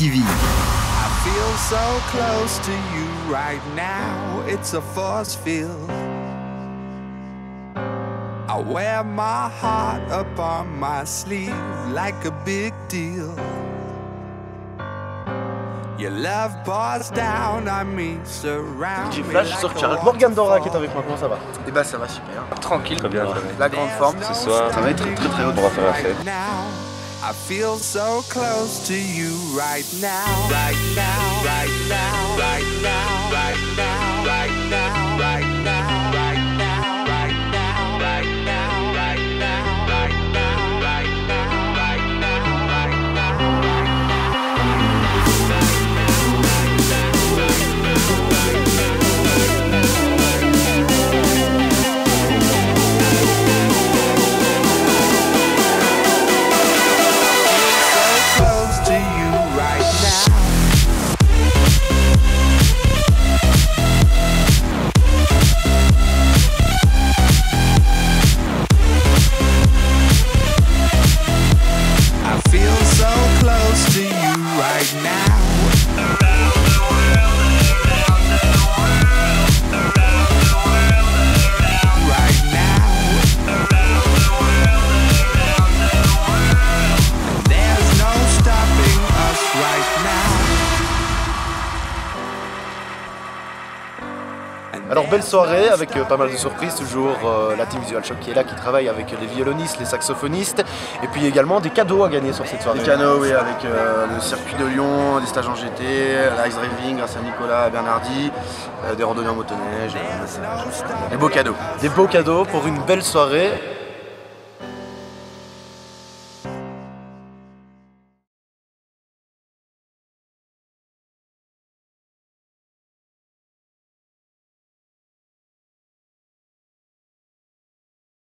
TV. I feel so close to you right now. It's a force field. I wear my heart up on my sleeve like a big deal. Your love pours down on me, surround J'ai me Flash sur Charles. Morgan Dora qui est avec moi, comment ça va Et bah ça va super. Tranquille. Très bien, La grande forme. Ce soir, Ça va être très très très haut. on va faire la fête. I feel so close to you. Right now, right now, right now, right now, now. Alors belle soirée avec euh, pas mal de surprises, toujours euh, la team Visual Shock qui est là, qui travaille avec les violonistes, les saxophonistes, et puis également des cadeaux à gagner sur cette soirée. Des canaux, oui, avec euh, le circuit de Lyon, des stages en GT, l'ice driving grâce à Nicolas Bernardi, euh, des randonnées en motoneige, des beaux cadeaux. Des beaux cadeaux pour une belle soirée